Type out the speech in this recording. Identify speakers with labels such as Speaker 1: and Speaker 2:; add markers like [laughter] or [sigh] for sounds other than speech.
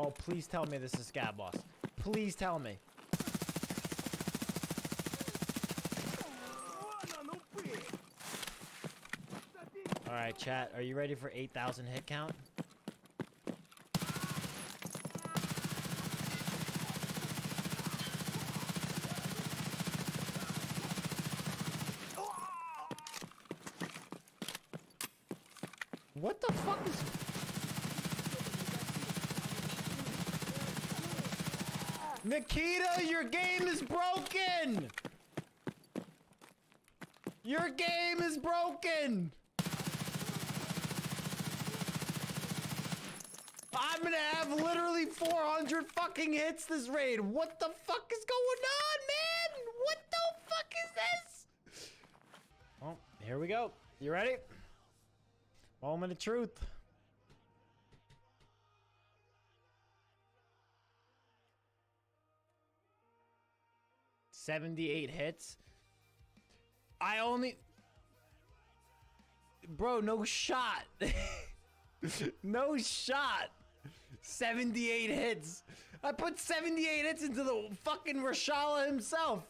Speaker 1: Oh, please tell me this is Scav Boss. Please tell me. All right, chat. Are you ready for 8,000 hit count? What the fuck is... Nikita, your game is broken! Your game is broken! I'm gonna have literally 400 fucking hits this raid. What the fuck is going on, man? What the fuck is this? Well, here we go. You ready? Moment of truth. Seventy-eight hits. I only, bro, no shot, [laughs] no shot. 78 hits. I put 78 hits into the fucking Reshala himself.